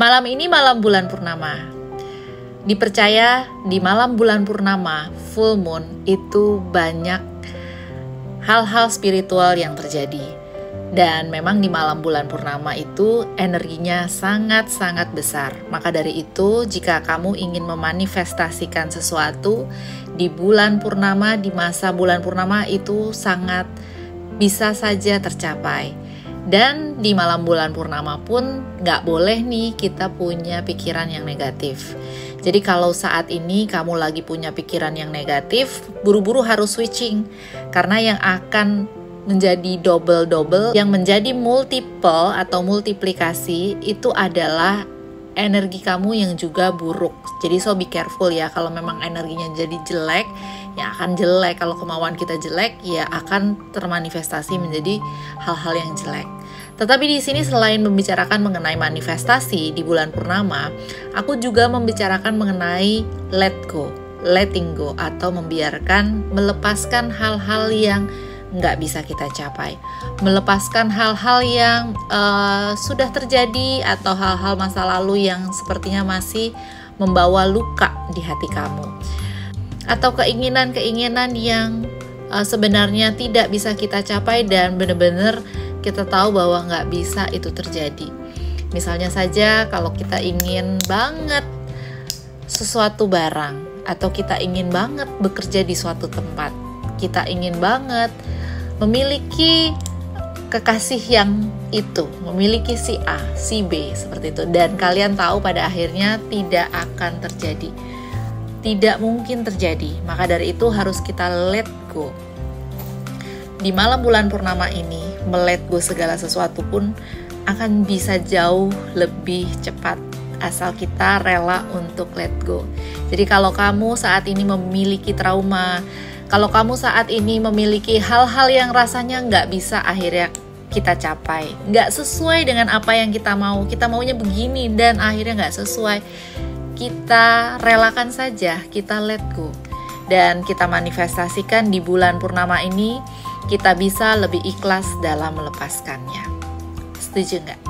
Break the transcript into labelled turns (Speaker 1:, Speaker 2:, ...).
Speaker 1: Malam ini malam bulan purnama. Dipercaya di malam bulan purnama, full moon itu banyak hal-hal spiritual yang terjadi. Dan memang di malam bulan purnama itu energinya sangat-sangat besar. Maka dari itu, jika kamu ingin memanifestasikan sesuatu di bulan purnama, di masa bulan purnama itu sangat bisa saja tercapai. Dan di malam bulan purnama pun nggak boleh nih kita punya pikiran yang negatif. Jadi kalau saat ini kamu lagi punya pikiran yang negatif, buru-buru harus switching. Karena yang akan menjadi double-double, yang menjadi multiple atau multiplikasi itu adalah energi kamu yang juga buruk. Jadi so be careful ya kalau memang energinya jadi jelek, ya akan jelek. Kalau kemauan kita jelek, ya akan termanifestasi menjadi hal-hal yang jelek. Tetapi di sini selain membicarakan mengenai manifestasi di bulan purnama, aku juga membicarakan mengenai let go, letting go atau membiarkan melepaskan hal-hal yang nggak bisa kita capai. Melepaskan hal-hal yang uh, sudah terjadi atau hal-hal masa lalu yang sepertinya masih membawa luka di hati kamu. Atau keinginan-keinginan yang uh, sebenarnya tidak bisa kita capai dan benar-benar kita tahu bahwa nggak bisa itu terjadi. Misalnya saja kalau kita ingin banget sesuatu barang atau kita ingin banget bekerja di suatu tempat, kita ingin banget memiliki kekasih yang itu, memiliki si A, si B seperti itu dan kalian tahu pada akhirnya tidak akan terjadi. Tidak mungkin terjadi. Maka dari itu harus kita let go. Di malam bulan purnama ini, melet go segala sesuatu pun akan bisa jauh lebih cepat asal kita rela untuk let go. Jadi kalau kamu saat ini memiliki trauma, kalau kamu saat ini memiliki hal-hal yang rasanya nggak bisa akhirnya kita capai, nggak sesuai dengan apa yang kita mau, kita maunya begini dan akhirnya nggak sesuai, kita relakan saja, kita let go. Dan kita manifestasikan di bulan purnama ini, kita bisa lebih ikhlas dalam melepaskannya. Setuju nggak?